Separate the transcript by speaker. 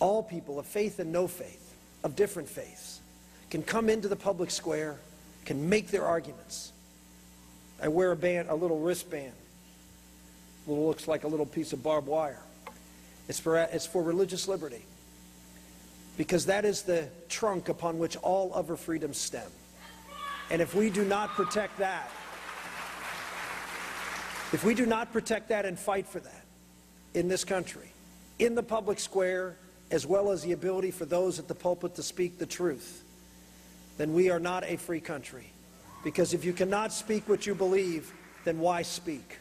Speaker 1: all people of faith and no faith, of different faiths, can come into the public square, can make their arguments. I wear a band, a little wristband. It looks like a little piece of barbed wire. It's for, it's for religious liberty. Because that is the trunk upon which all other freedoms stem. And if we do not protect that, if we do not protect that and fight for that in this country, in the public square, as well as the ability for those at the pulpit to speak the truth, then we are not a free country. Because if you cannot speak what you believe, then why speak?